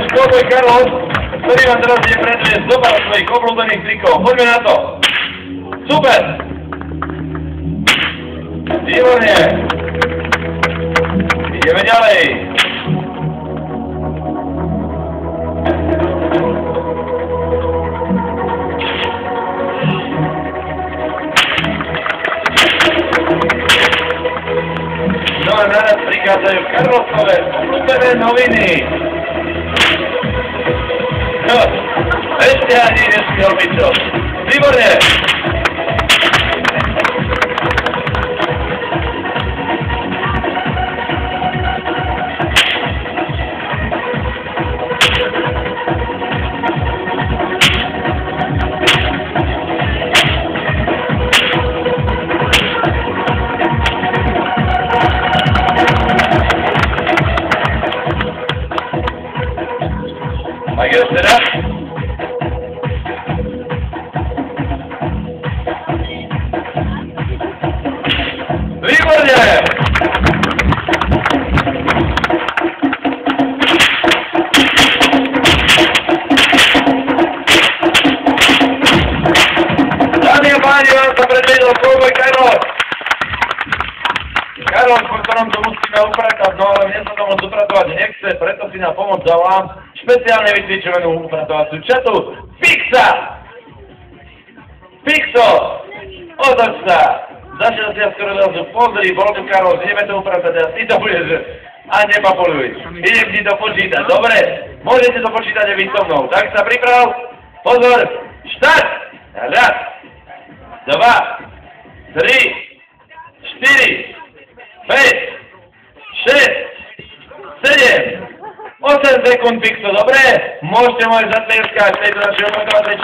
náš kovboj Karol, ktorý vám teraz ide predviesť zo svojich obľúbených trikov. Poďme na to. Super! Výborne! Ideme ďalej. No a naraz prichádzajú Karlosové obľúbené noviny. Este año es mi Vivo Výborne! Dámy a páni, vám sa predvedol Kovboj Karol. Karol, po ktorom to musíme upratať, no ale mne sa to moc upratovať nechce, preto si na pomoc zavolám špeciálne vycvičenú upratovaciu čatu Fixa! Fixo! Otoč sa! Zašiel si ja skoro zrazu, pozri, bol tu Karol, ideme to upratať a ty to budeš a nepapoluj. Idem ti to počítať, dobre? Môžete to počítať aj vy so mnou. Tak sa priprav, pozor, štart! Raz, dva, tri, štyri, 5, 6, 7, 8 sekúnd fixo, dobre? Môžete môj zatlieskať tejto našej opakovacej